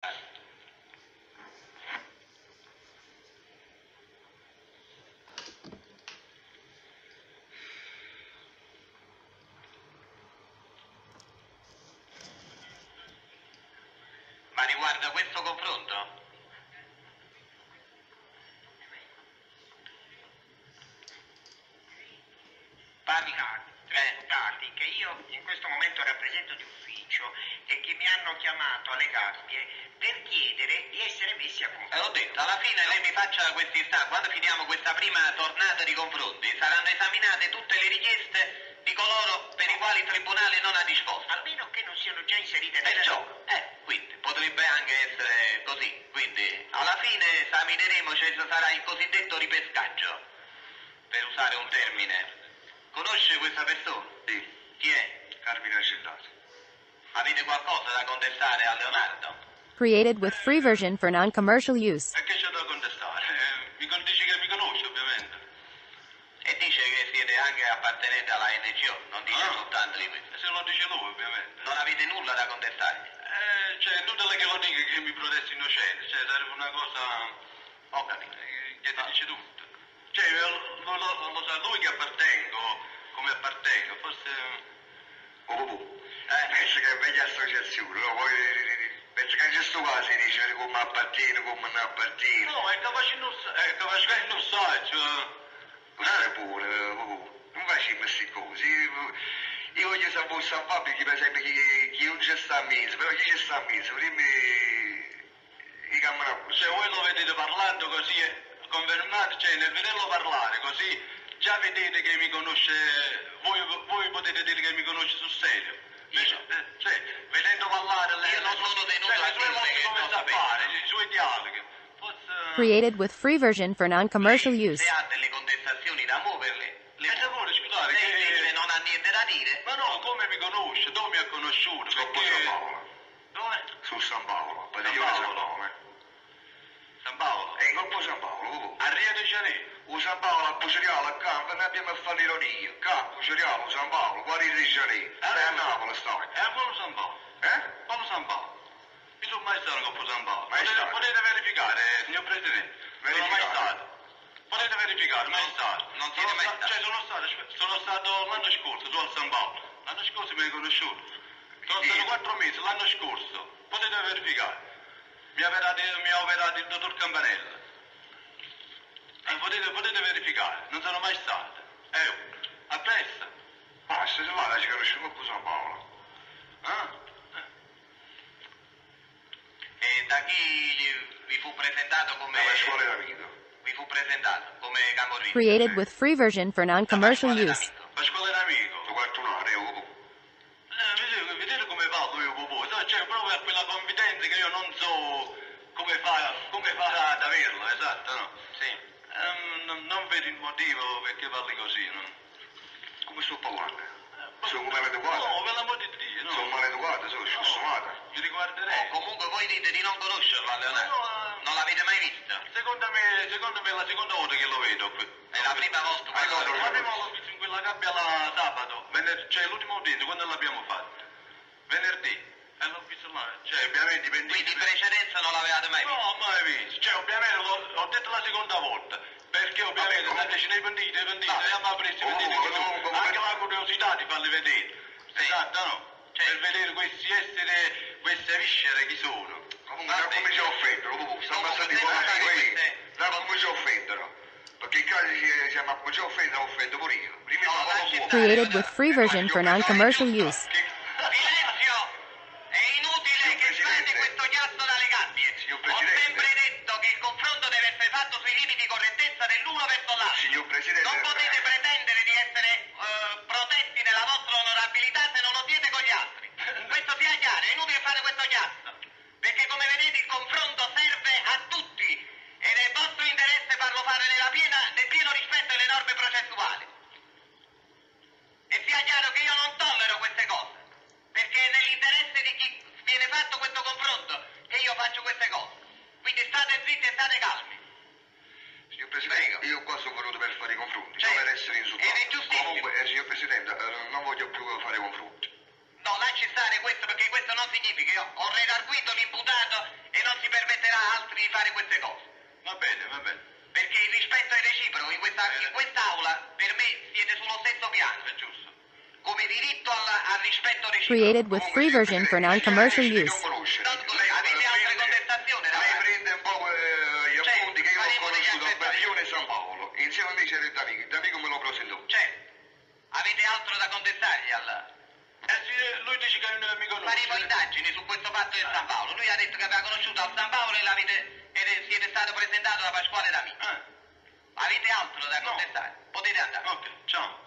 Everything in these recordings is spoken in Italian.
Ma riguarda questo confronto? Parli eh, tardi, che io in questo momento rappresento di ufficio e che mi hanno chiamato alle gabbie per chiedere di essere messi a Eh, confronto. l'ho detto, alla fine lei mi faccia questi sta, quando finiamo questa prima tornata di confronti, saranno esaminate tutte le richieste di coloro per i quali il Tribunale non ha disposto. Almeno che non siano già inserite Nel nel gioco. Eh, quindi potrebbe anche essere così. Quindi alla fine esamineremo, cioè sarà il cosiddetto ripescaggio, per usare un termine. Conosce questa persona? Sì, Chi è? Carmine Cellato. Avete qualcosa da contestare a Leonardo? Created with free version for non-commercial use. E che c'è da contestare? Eh, mi dici che mi conosce, ovviamente. E dice che siete anche appartenenti alla NGO, non dice Ah. soltanto di questo. E se lo dice lui, ovviamente. Non avete nulla da contestare. Eh, cioè, inutile che lo dica che mi protesti innocente. Cioè, sarebbe una cosa... Ho capito. eh, che ti dice tutto. Cioè, io lo, lo- lo sa lui che appartengo, come appartengo, forse... Oh, oh, eh, penso che è vecchia associazione, no? Poi, penso che in questo caso si dice come appartiene, come non appartiene. No, è capace non sa, è capace che non sa, cioè... Guardate pure, oh, non facciamo queste cose. Io, io voglio sapere San Fabio per esempio chi, chi non c'è sta a mese, però chi c'è sta a mese, dimmi i camminati. Se voi lo vedete parlando così, è confermato, cioè nel vederlo parlare così, già vedete che mi conosce, voi, voi potete dire che mi conosce sul serio. Eh. Created with free version for non-commercial use. Se ha delle contestazioni da muoverle, le E se vuole, invece che... non ha niente da dire. Ma no, come mi conosce? Dove mi ha conosciuto? Perché... San Paolo. Dove? Su San Paolo, San padiglione San Paolo. Eh. San Paolo. E in Coppo San Paolo. A Rio de Janeiro. O San Paolo a Bucerialo a Campo, ne abbiamo a fare l'ironia. Campo, Bucerialo, San Paolo, Guardia di Janeiro. Stai a Napoli, stai. E a quello San Paolo. Eh? Paolo San Paolo. Io sono mai stato a Coppo San Paolo. Mai Potete, potete verificare, eh, signor Presidente. Sono mai Verificare? stato. Potete verificare, mai stato. non Sono mai sta- stato. Cioè, sono stato, sono stato l'anno scorso, tu al San Paolo. L'anno scorso mi hai conosciuto. Sono stato quattro mesi, l'anno scorso. Potete verificare. Mi ha operato, mi ha operato il dottor Campanella. Eh, potete, potete verificare, non sono mai stato. Eh, a presto. Basta, se va, ci conosciamo Coppo San Paolo. Ah? E da chi vi fu presentato come... Dalla scuola d'amico. Vi fu presentato come Camorrino. Created with free version for non-commercial use. La scuola d'amico. Tu quanto un anno, oh, oh. Eh, vedete, come parlo io con voi, cioè proprio a quella confidenza che io non so come fa, come fa ad averla, esatto, no? Sì. Ehm, non, vedo il motivo perché parli così, no? Come sto parlando? Eh, Sono maleducato? No, per l'amor di Dio, no. Sono maleducato, sono sciussumata. Mi riguarderei. Oh, comunque voi dite di non conoscerlo a Leonardo. No, eh. Non l'avete mai visto? Secondo me, secondo me è la seconda volta che lo vedo qui. È la prima volta Ma quando... La prima l'ho visto in quella gabbia la sabato, vener- cioè l'ultima udienza, quando l'abbiamo fatta? Venerdì. E l'ho visto là, cioè ovviamente Quindi dipende... in precedenza non l'avevate mai visto? No, mai visto. Cioè, ovviamente l'ho- ho detto la seconda volta. Perché ovviamente Vabbè, se dice nei pentiti, nei pentiti, No. andiamo a presi, vedete che oh, sono. oh, Anche la curiosità di farli vedere. Sì. Esatto, no? Cioè- Per vedere questi esseri, queste viscere chi sono. Comunque, da come ci offendono, stiamo Comunque, passando i comandi, quelli. Da come ci offendono. Perché in caso siamo a come ci offendono, offendo pure io. Sono. Created with free version for non-commercial use. Signor Ho Presidente. sempre detto che il confronto deve essere fatto sui limiti di correttezza dell'uno verso l'altro. Signor Presidente, Non potete pretendere di essere eh, protetti nella vostra onorabilità se non lo siete con gli altri. Questo sia chiaro, è inutile fare questo chiasso. Perché come vedete il confronto serve a tutti ed è vostro interesse farlo fare piena, nel pieno rispetto delle norme processuali. E sia chiaro che io non tollero queste cose, perché è nell'interesse di chi viene fatto questo confronto che io faccio queste cose. Quindi state zitti e state calmi. Signor Presidente, io qua sono venuto per fare i confronti, Certo. non per essere insultato. Comunque, eh, signor Presidente, eh, non voglio più fare confronti. No, lasci stare questo perché questo non significa. Io ho redarguito l'imputato e si permetterà a altri di fare queste cose. Va bene, va bene. Perché il rispetto è reciproco, in, questa, in quest'aula per me siete sullo stesso piano. È giusto. Come diritto alla- al rispetto reciproco. Created with free version for non-commercial use. Non- avete altre contestazioni Lei prende un po' eh, gli appunti che io ho conosciuto a accettati. Baglione e San Paolo. Insieme a me c'era il D'Amico. Il D'Amico me lo presentò. Cioè, avete altro da contestargli al... Eh sì, eh, lui dice che non mi conosce. Faremo indagini su questo fatto del San Paolo. Lui ha detto che aveva conosciuto al San Paolo e, l'avete, ed siete stato presentato da Pasquale D'Amico. Ah, Avete altro da No. contestare? Potete andare. ok, ciao.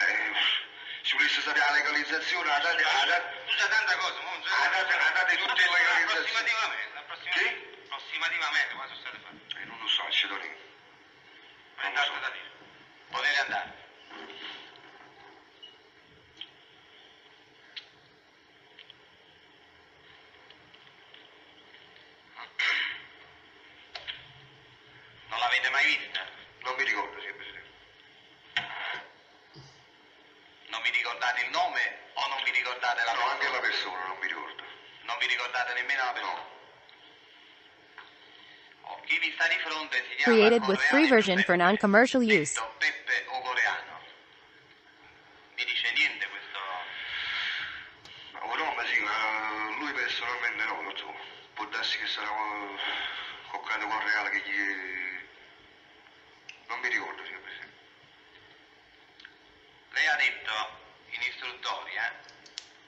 Eh, se volesse sapere la legalizzazione, la date, la date, Tu sai tanta cosa, mo, la date, la date tutte le legalizzazioni. Approssimativamente, approssimativamente. Sono state fatte. Eh, non lo so, c'è da lì. Non è tanto da dire. Potete andare. Non l'avete mai vista? Non mi ricordo, signor Presidente. Non vi ricordate il nome o non vi ricordate la No, persona? anche la persona, non mi ricordo. Non vi ricordate nemmeno la persona? No. Oh, chi vi sta di fronte si chiama Created with Coreano free version for Giuseppe, non-commercial use. detto Peppe o Coreano. Vi dice niente questo? Ma un nome sì, ma lui personalmente no, lo so. Può darsi che sarà eh, coccato con reale che gli... Non mi ricordo, signor Presidente. Lei ha detto in istruttoria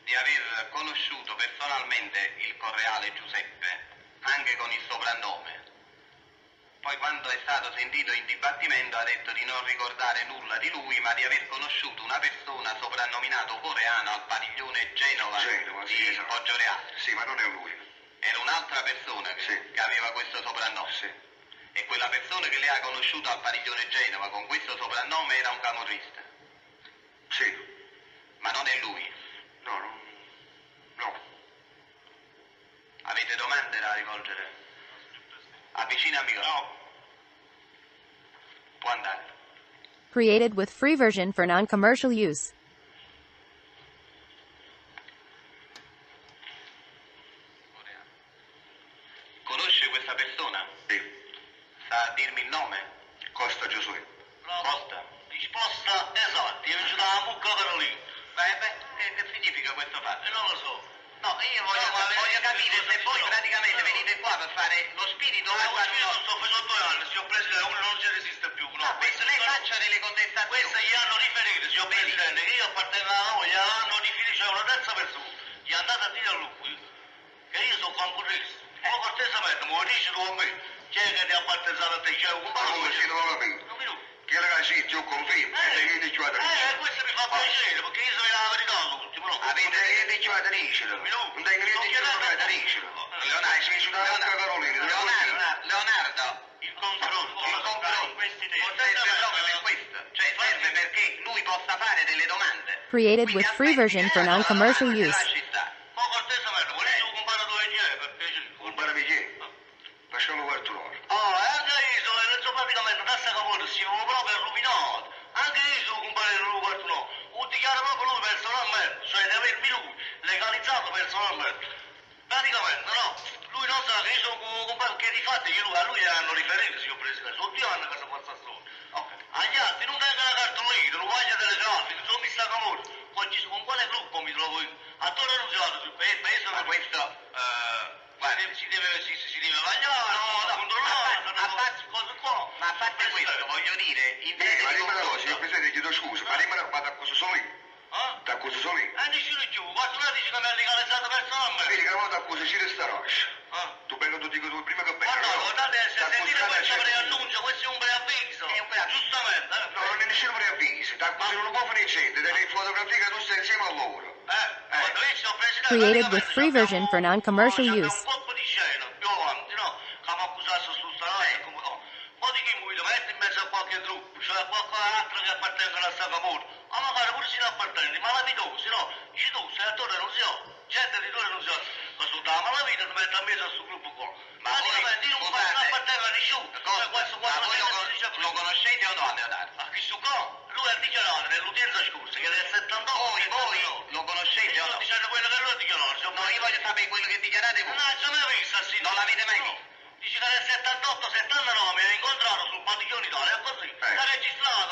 di aver conosciuto personalmente il correale Giuseppe, anche con il soprannome. Poi quando è stato sentito in dibattimento ha detto di non ricordare nulla di lui, ma di aver conosciuto una persona soprannominato Coreano al padiglione Genova, Genova, sì, di esatto. Poggioreale. Sì, ma non è lui. Era un'altra persona che, Sì. che aveva questo soprannome. Sì. E quella persona che lei ha conosciuto al padiglione Genova con questo soprannome era un camorrista. Sì. Ma non è lui. No, no. No. Avete domande da rivolgere? Avvicina al microfono. Può andare. Created with free version for non-commercial use. Leonardo, si suona la Carolina. Leonardo, Leonardo, Il confronto, il confronto. questi serve proprio per questo, cioè serve perché lui possa fare delle domande. Created with free version for non-commercial use. Fatto io, a lui hanno riferito, signor Presidente, sono due anni che si storia. Ok. Agli altri non tengo la cartolina, non voglio non sono mi sta. Con, chi- con quale gruppo mi trovo io? A Torre Annunziata, sul paese, Ma questo, eh, si deve, si, si deve vagliare, No, controllare. voglio dire, in Eh, sede ma di dimmi una cosa, confronto. signor Presidente, chiedo scusa, ma dimmi una ma t'accuso solo io. Eh? T'accuso solo io. Dici più, quando dice che mi ha legalizzato personalmente? Vedi che una volta accusa Ciro Staroscia. Eh? Tu vengo tu dico tu prima che Ma vengo. no, guardate, se sentite questo preannuncio, questo è un preavviso. È un preavviso. Giustamente, eh? No, non è nessuno preavviso, t'accusa non può fare niente, devi fotografare che tu stai insieme a loro. Eh, quando io sono presidente, Created with free version for non-commercial use.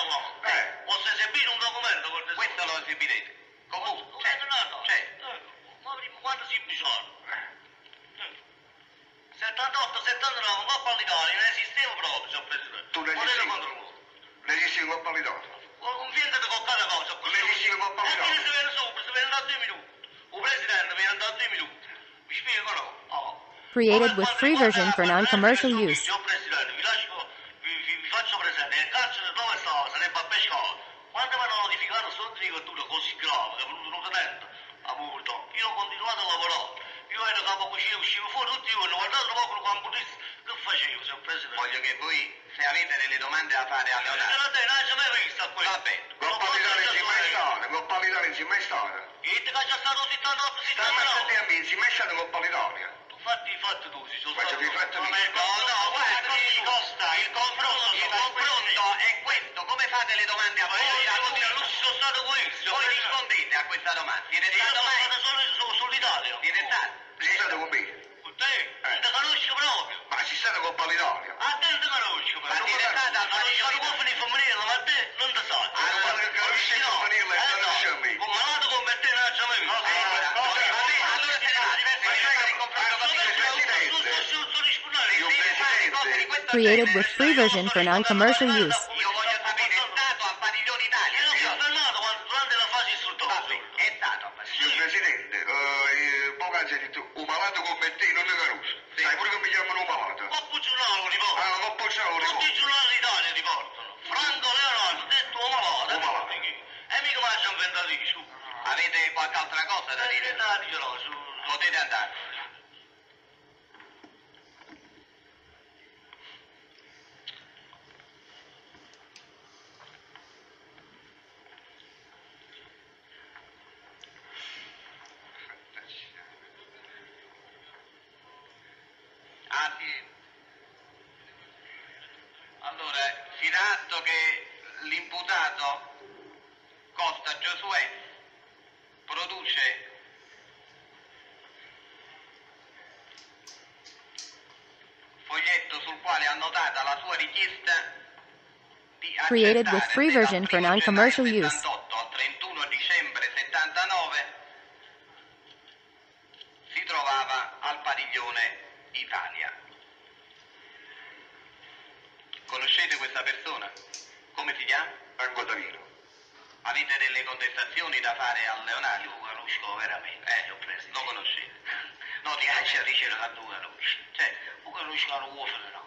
Registrato, ma. Eh. Posso esibire un documento per te? Questo lo esibirete. Comunque, Come cioè, è nato? cioè, Eh, Ma prima quando si bisogna? 78-79, ma per l'Italia non esisteva proprio, signor Presidente. Tu non Potete esistevi? controllare. Ne esisti un po' pallidoro. Un fiente di coccata cosa. Non esistiva un po' E pallidoro. quindi si viene sopra, si viene da due minuti. Il Presidente viene da due minuti. Mi spiego no? Oh. Created with free version for non-commercial Presidente, use. Faccio presente, il carcere dove stava sarebbe a pescare. Quando mi hanno notificato di vettura così grave, che è venuto un tenente a multa, io ho continuato a lavorare. Io ero capo cucina, uscivo fuori tutti i giorni, guardate un po' con quando che facevo, signor Presidente? voglio che voi, se avete delle domande da fare a Se Leonardo, la te non hai mai visto a questo? Va bene. Con pallidoro non si è mai stato, con pallidoro non si è mai stato. E te che c'è stato 78, Sta ammazzando 79? a me, non si è mai stato con pallidoro. Tu fatti i fatti tu, si sono Faccio i fatti Ma Come fate le domande a voi? A tutti? non ci sono stato questo. Voi rispondete a questa domanda. Siete Io stato sono mai? stato solo su- sull'Italia. Siete stato? Sei stato con me, Te, non ti conosco proprio. ma sei stato con pallidoro. A te non ti conosco, Ma però. siete stato al Ma io padiglione non può finire femminile, ma te non ti so. Ah, ma che conosci il femminile, Eh, conosci no. a me. Un malato come te non c'è mai. Eh, Eh, allora se ne va, diverso Ma sai fare che- Signor il Presidente. Created with free version for non-commercial use. L'ho, su. Potete andare. Ah. Allora, si che l'imputato Costa Giosuè produce foglietto sul quale ha annotata la sua richiesta di Created with free version for 1 non-commercial use. 78 al 31 dicembre 79 si trovava al padiglione Italia. Conoscete questa persona? Come si chiama? Franco Davino. Avete delle contestazioni da fare al Leonardo? Lo conosco veramente, Eh, l'ho preso. lo conoscete. No, ti caccia dice che tu conosci. Cioè, Tu conosci la uovo, no?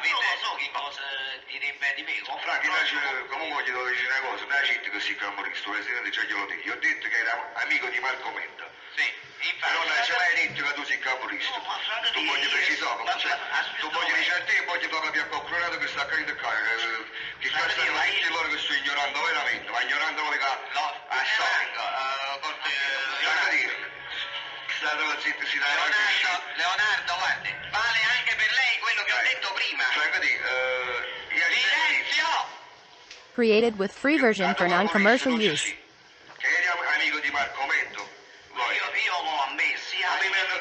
Ah, avete... Non lo so che cosa direbbe di me. Franco, io faccio- comunque ti devo dire una cosa, da città che si camorista, il Presidente già glielo dico. Io ho detto che era amico di Marco Menta. Sì, Però non infatti... ci mai detto che tu sei camorista. No, Tu voglio precisare, cioè, tu voglio dire a te e voglio fare la qualcuno che sta accanto a casa, che, che io- ma tutti loro che sto ignorando veramente, ma ignorando quelli che No, a Franco, eh, forse... Sta a dire, state zitti, si dà Leonardo, Leonardo, guardi, vale anche per lei quello che ho detto prima. Franco di, eh, io Silenzio! Created with free version for non-commercial use. Che eri am- amico di Marco Mento, voi. Io, io ho ammessi, A me hanno,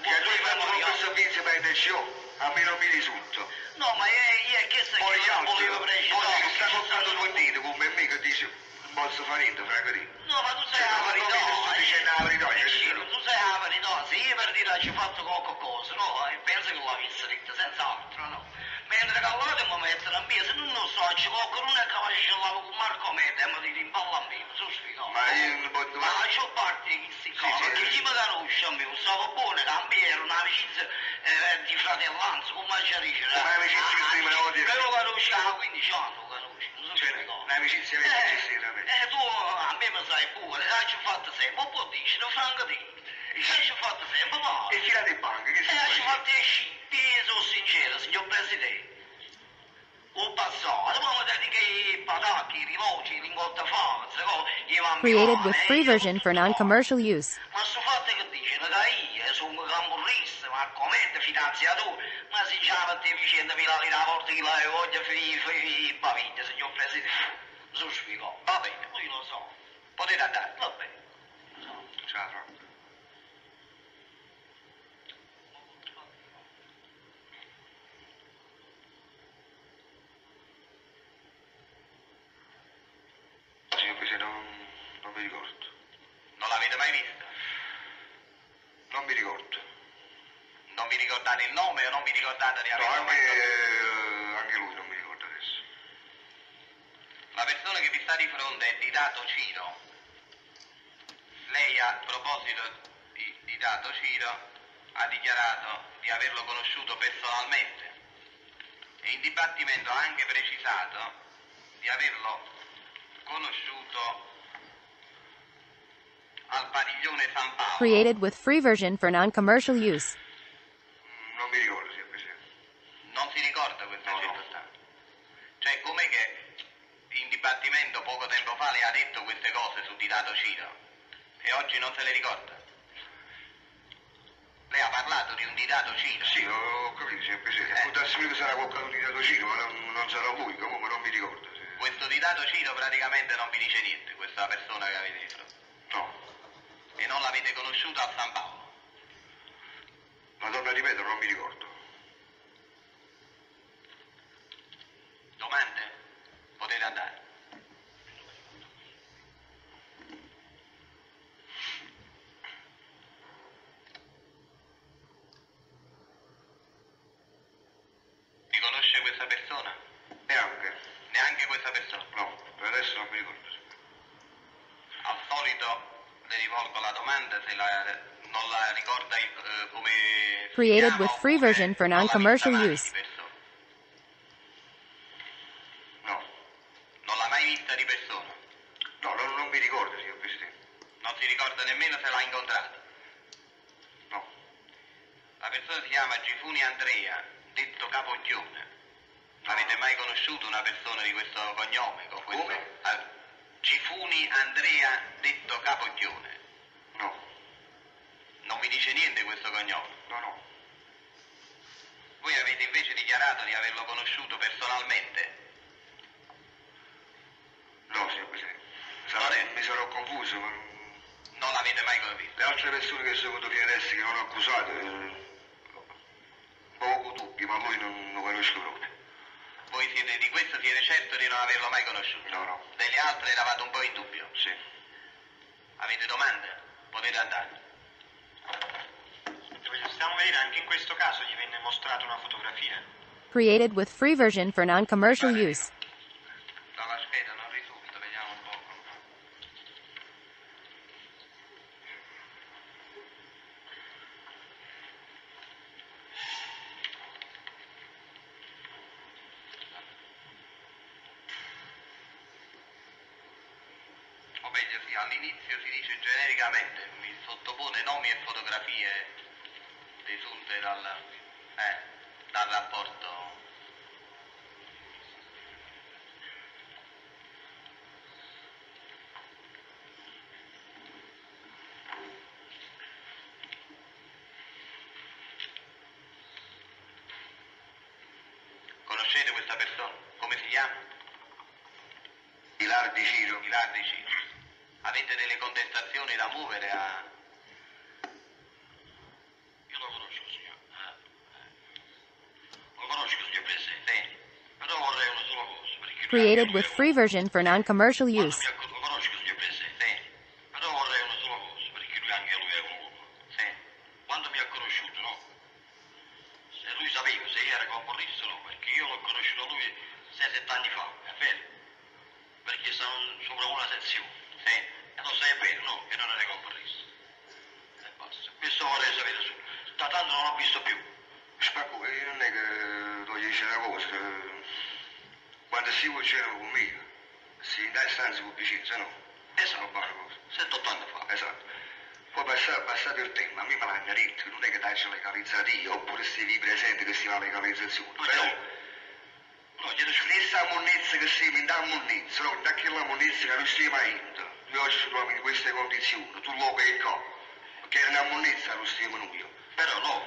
che tu hai fatto questo servizio per il show, a me non mi risulta. No, ma io è che se Poi gli io non altri, volevo poi si sta toccando due dita come me che dice, posso fare niente, Franco di. No, ma tu non verità. capito, sto dicendo eh, sì, dico. tu la verità, se io per dire ci ho fatto qualche cosa, no? Penso che l'ho vista detta, senza altro, no? Mi prendere callato e mi mettere a me, se non lo so, ci qualcuno che va a scegliere con Marco Meta e mi dice in palla a me, mi sono sfigato. Ma io non posso... Ma c'ho parte di questi sì, perché chi mi conosce a me, stavo buono, cambiare un'amicizia eh, di fratellanza, come ci dice? Come amicizia che me vuoi dire? Però conosci a 15 anni, lo conosci, mi sono Cioè, sfigato. l'amicizia che Eh, esiste da me. eh, tu a me mi sai pure, eh, ci ho fatto sempre, un po' dici, non franca di, eh, ci ho fatto sempre male. E fila di banche, che si Eh, ci fa? fate scitti, sono sincero, signor Presidente. Un passato, ma vedete che i patacchi, i rilogi, i lingotta falsa, i Created with free version for non-commercial use. Camburrista, ma come finanziatore, ma sinceramente vicenda mi la la volta che la voglio finire paviglia, signor Presidente. Sono va bene, poi lo so. Potete andare, va bene. Ciao, dichiarato di averlo conosciuto personalmente e in dibattimento ha anche precisato di averlo conosciuto al padiglione San Paolo. Created with free version for non-commercial use. Non mi ricordo, signor Presidente. Non si ricorda questa No, no. circostanza? Cioè, com'è che in dibattimento poco tempo fa le ha detto queste cose su di Dato Ciro e oggi non se le ricorda? Lei ha parlato di un ditato Ciro? Sì, ho, capito, signor Presidente. Eh. Può darsi pure che sarà qualcuno di dato Ciro, ma non, non sarà lui, comunque non mi ricordo. sì. Questo ditato Ciro praticamente non vi dice niente, questa persona che avete fronte. No. E non l'avete conosciuto a San Paolo? Madonna, ripeto, non mi ricordo. Domande? Potete andare. Adesso mi ricordo. Al solito le rivolgo la domanda se la, non la ricorda eh, come... Created with free version for non-commercial use. Persone che secondo fino adesso che non ho accusato, eh, poco dubbi, ma lui non lo conosco proprio. Voi siete di questo siete certo di non averlo mai conosciuto. No, no. Delle altre eravate un po' in dubbio. Sì. Avete domande? Potete andare. Possiamo vedere anche in questo caso gli venne mostrata una fotografia. Created with free version for non-commercial use. Conoscete questa persona? Come si chiama? Pilar di Ciro. Pilar di Ciro. Avete delle contestazioni da muovere a... Io lo conosco, signor. Eh, eh. Lo conosco, signor Presidente. Però vorrei una sola cosa. Created with free version for non-commercial Quando use. Una cosa. eh, Quando si c'era con me, si dà stanze con vicino, se no. Esatto. Non va una cosa. 7-8 anni fa. Esatto. Poi passato, passato il tempo, a me me l'hanno detto, non è che dai legalizzati io, oppure stivi presente che si fa legalizzazione. No, Però, io- No, chiedo scusa. stessa monnezza che si mi dà monnezza, no? Da quella monnezza che non stiamo in. Noi oggi ci troviamo in queste condizioni, tu lo vedi qua. Perché era una monnezza non stiamo noi. Però no,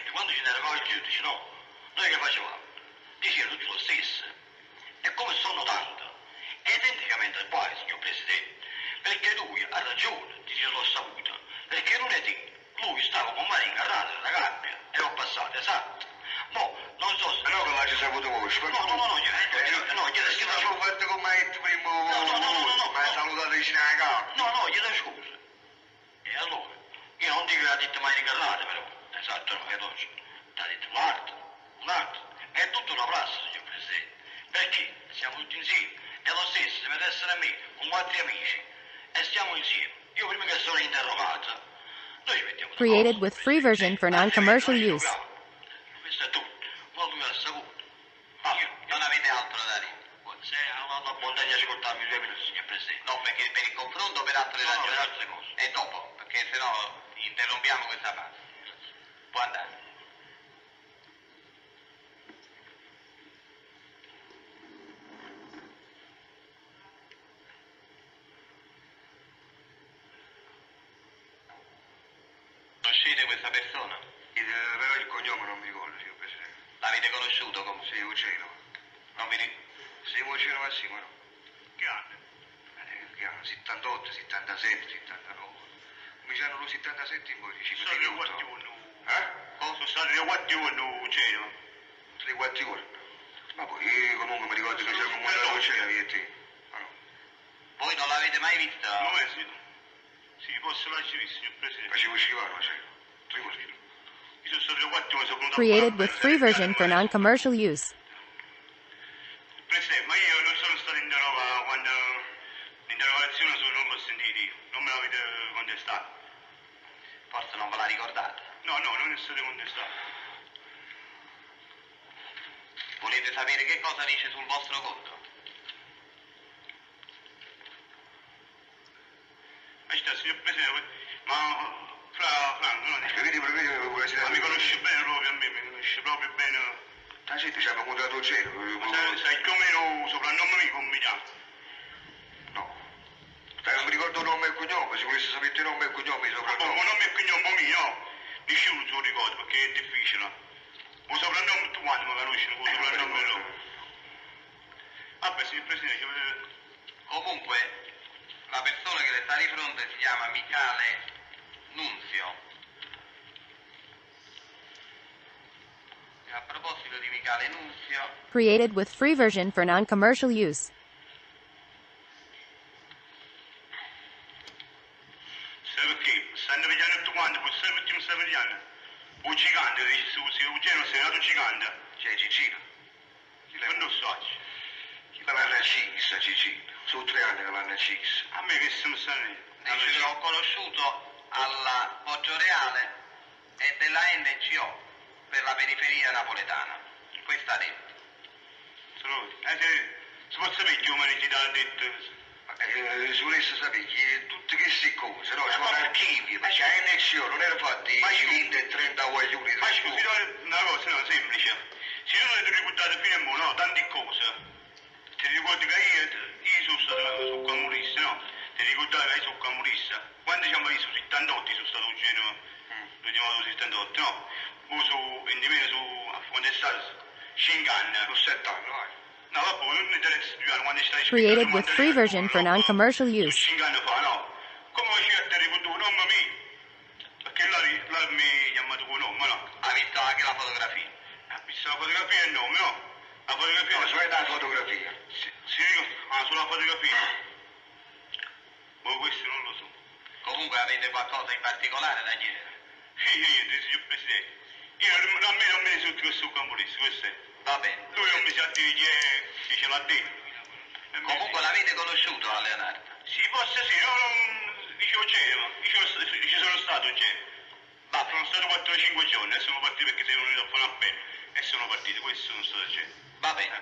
eravamo il giudice, no? Noi che facevamo? Dicevano tutti lo stesso. E come sono tanto? È identicamente uguale, signor Presidente. Perché lui ha ragione di dire l'ho saputo. Perché lunedì lui stava con Maria Carrata da Gabbia e l'ho passato, esatto. Mo, non so se... No, che l'hai saputo voi, No, no, no, no, io- no, io- non l'ho fatto con me prima, No, no, no, no, no, no. mi hai salutato vicino alla casa. No, no, chiedo scusa. E allora? Io non dico che ha detto Maria Carrata, però. Esatto, no, è dolce. Ha detto altro, un. È tutta una prassi, signor Presidente. Perché siamo tutti insieme. È lo stesso, deve essere a me, con quattro amici. E stiamo insieme. Io prima che sono interrogato, noi ci mettiamo Created with free version for non-commercial use. Questo è tutto. Ma lui ha saputo. Ah, Io, non avete altro da dire? se ha la bontà di ascoltarmi due minuti, signor Presidente. No, perché per il confronto per altre No, no, ragioni. per altre cose. E dopo, perché sennò interrompiamo questa fase. Può andare. Eh? Ma poi che. Voi non l'avete mai vista? No, sì. Sì, posso visto, signor Presidente. Facevo scivare, ma c'è. Created with free version for non-commercial use. Presidente, ma io non sono stato in Europa quando l'interrogazione su non l'ho non me l'avete contestato. Forse non ve la ricordate. No, no, non è stato contestato. Volete sapere che cosa dice sul vostro conto? Ma sta, signor Presidente, ma fra Franco, no? E vedi, vedi, si Ma mi conosce bene proprio a me, mi conosce proprio bene. La gente ci hanno contato Uccello. Ma sai, sai più o meno soprannome mio mi? No. Dai, non mi ricordo il nome e cognome, se volessi sapere il nome e cognome, il Ma poi soprannome. nome e cognome mio, no? Nessuno se lo ricorda perché è difficile. Il soprannome tu quando mi conosci, il Eh, non mi soprannome ricordo. no. Vabbè, signor Presidente, ci volete... Comunque, la persona che le sta di fronte si chiama Michele Nunzio. E a proposito di Michele Nunzio, Created with free version for non-commercial use. Sai perché? Stanno pigliando tutto quanto, poi sai perché mi stai pigliando? Un gigante, dici, se se un genere sei nato gigante. C'è Cicino. Non lo so. Chi l'hanno accisa, Cicino? Sono tre anni che l'hanno accisa. A me che se mi stanno... dice che l'ho conosciuto alla Poggioreale e della NGO per la periferia napoletana. Questo ha detto. Sono... Eh, se... Si può sapere che umanità ha detto... Eh, sapere chi, tutte queste cose, no? Sono archivi, ma- perché a NCO non era fatti Ma- i 20 e 30 guaglioni. Ma scusi, una cosa no, semplice. Se io non ti ricordate fino a mo, no, tante cose. Ti ricordi che io, io sono stato sul camorista, no? Ti ricordavi che io sono camorista? Quando ci hanno visto 78 sono stato un genio, l'ultimo anno 78, no? Io su, in di meno su, quando è stato, 5 anni. Sono sette anni, vai. Created with free version for non-commercial use. 5 anni fa, no. Come facevi a te con tuo nome mio? Perché là, là mi ha chiamato con nome, no? Ha visto anche la fotografia. Ha visto la fotografia il nome, no? La fotografia... No, solo la fotografia. Si, si ricorda? Sulla fotografia. Ma questo non lo so. Comunque avete qualcosa in particolare da chiedere? Io, niente, signor Presidente. Io a me non mi risulta questo campolista, questo è. Va bene. Lui non mi sa dire chi è, chi ce l'ha detto. E Comunque l'avete conosciuto a Leonardo? Sì, forse sì, no, non... Dicevo c'era, dicevo, ci sono stato c'era. Va Sono stato 4 o 5 giorni, adesso sono partito perché sei venuto a fare un appello. E sono partito, questo sono stato c'era. Va bene.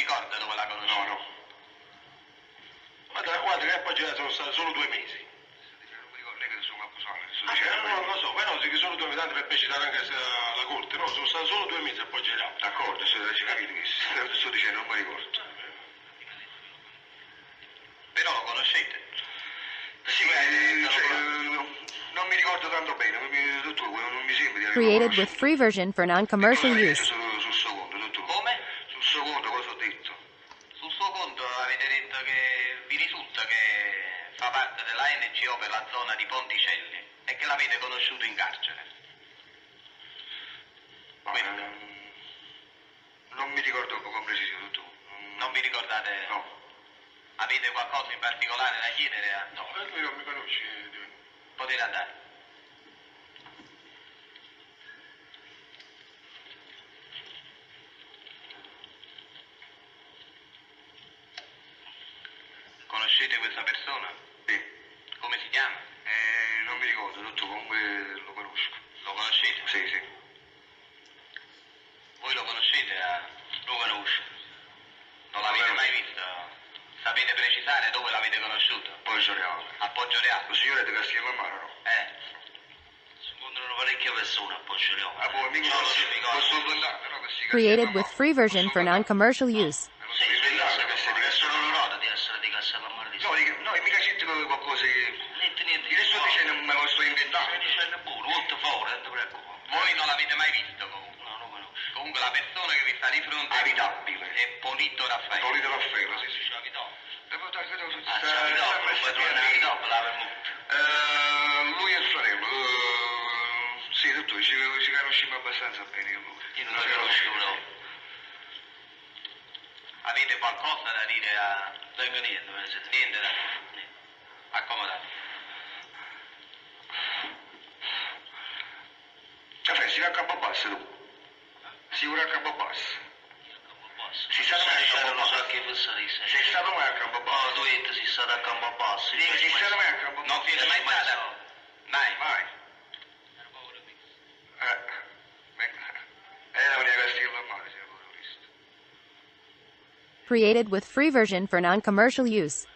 Ricorda dove l'ha No, conosciuto? no. Guarda, guarda che poi già sono stati solo due mesi. Sono Ah, no, non lo so, però sì che sono due mesi, tanto per citare anche se la corte, no? Sono stati solo due mesi a poi girato. D'accordo, hai capito che sto, sto dicendo, non mi ricordo. Però lo conoscete? Sì, eh, cioè, eh, non mi ricordo tanto bene, non mi, dottore, non mi sembra di averlo Created with free version for non-commercial Come use. Conoscete questa persona? Sì. Come si chiama? Eh, non mi ricordo, dottore, comunque lo conosco. Lo conoscete? Sì, sì. Voi lo conoscete? ah? Lo conosco. Non l'avete mai visto? Sapete precisare dove l'avete conosciuto? Poi Soriano. A Poggio Reale? Lo signore di Castiellamare, no? Eh. Poggio Ah, no? Questi Created with free version for non-commercial use. Molto fuori, non ti preoccupare. Voi non l'avete mai visto comunque? No, non conosco. Comunque la persona che vi sta di fronte Abitabile. è Polito Raffaele. Polito Raffaele, sì, sì. Eh, Ah, molto. Eh, lui è il fratello. eh, sì, dottore, ci, ci conosciamo abbastanza bene con lui. Io non lo conosco, no. Avete qualcosa da dire a... Tengo niente. Niente da dire. Accomodate. Cioè, si va a campo basso tu. Si va a campo basso. Si sa Sai, mai a sai, campo non so basso. Che fosse lì. sai. Sei stato mai a campo Oh, basso? tu hai si sta a campo basso. Sì, sei stato mai a campo basso? Non siete mai Mai stata? Mai. Mai. Eh, beh, era una Castiellamare, se l'avevo visto. Created with free version for non-commercial use.